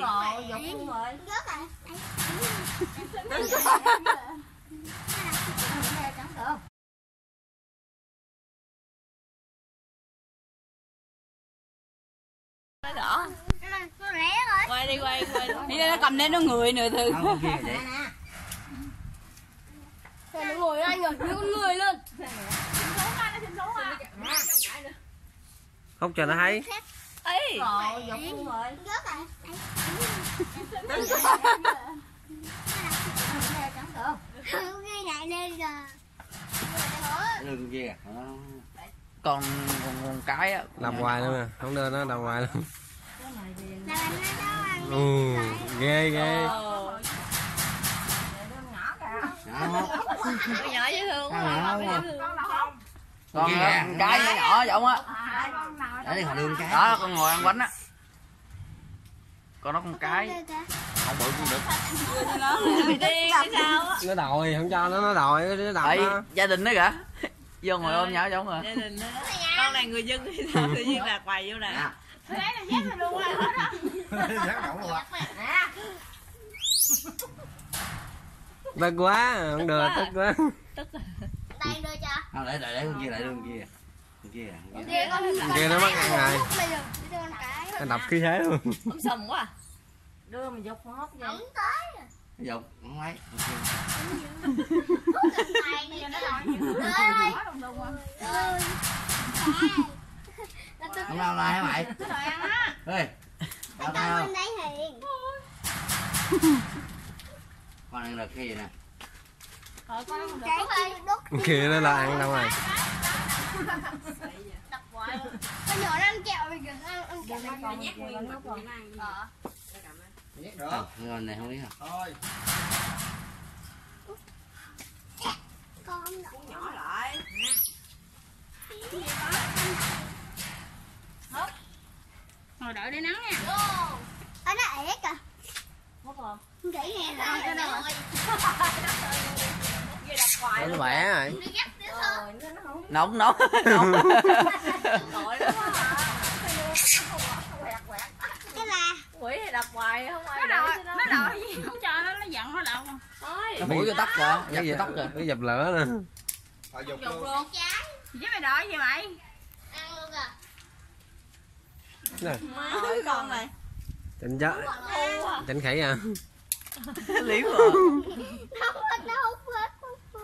ấy Rồi, đỏ Nó rồi. quay đi quay quay đi đây nó cầm lên nó người nữa thôi. nó ngồi anh rồi, nó người lên. không cho nó thấy ấy Rồi, luôn rồi. Rớt rồi. Chẳng được. Không ghi lại lên rồi. đưa con. Đó. còn còn, còn cái á làm hoài luôn nè không đưa nó làm hoài luôn ừ, ghê ghê nhỏ dễ thương quá à. Con còn cái nhỏ nhỏ giống á đi họ con cái. Đó con ngồi ăn bánh á. Con nó con cái. không bự cũng được. Nó đòi không cho nó nó đòi nó đòi gia đình đó kìa. Vô ngồi ôm nhau giống rồi gia đình đó. Con này người dân hay sao tự nhiên lạc bài vô nè. Nè. thế đấy là rồi luôn á. Tức quá không được tức quá Đây đưa cho. không để để để con kia lại đưa con kia Kia con Con kia nó bắt ăn rồi. Bây giờ đưa con cái. nó đập khí thế luôn ông sầm quá à. Đưa mà dục hốt vậy. Ổng tới. Ví dụ không lấy con kia Tay đi cho nó Ơi. Ơi. Nó tức không lao lai hả mày ê Tao tao con ăn được cái gì nè kia nó là ăn đâu rồi Con nhỏ nó ăn kẹo rồi kìa. Ăn, ăn kẹo. Còn nhét nguyên nước rồi. không ngon này không biết hả Con không đậu. nhỏ lại Ngồi đợi để nắng nha. Ơ nó ế kìa. Hốt không? Không kỹ nghe là cái đâu rồi. nó bẻ rồi Nó gắt nữa thôi. Rồi, nó không nóng nóng. Nóng. Cái là quỷ thì đập hoài không ai nó đòi cho nó nó đòi gì không cho nó nó giận nó đậu thôi cái mũi tóc kìa dập cái vô tóc kìa. cái dập lửa nè. Dục luôn. trái. chứ mày đòi gì mày? Ăn luôn à. nè. Con này. chỉnh chó chỉnh khỉ à? Liếm rồi. Nó hút nó hút hết. hút hết.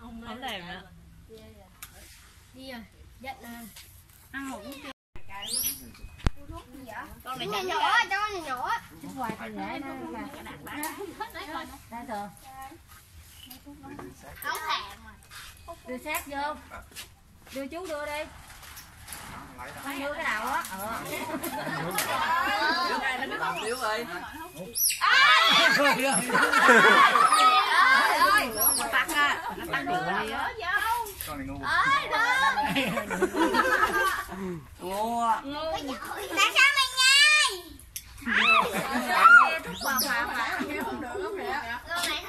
không thèm nữa Đi rồi. Giật nè. ăn ngủ con này Nhỏ nhỏ, cho con nhỏ. Chút hoài thì dễ nó. Đây thường. Không thèm mà. Đưa sát vô. Đưa chú đưa đi. Con đưa cái đầu á. Ờ. Tiêu rồi nó tắt á nó tắt được đi á con này ngu ơi thương ngu ngu tại sao mày nhai? Con này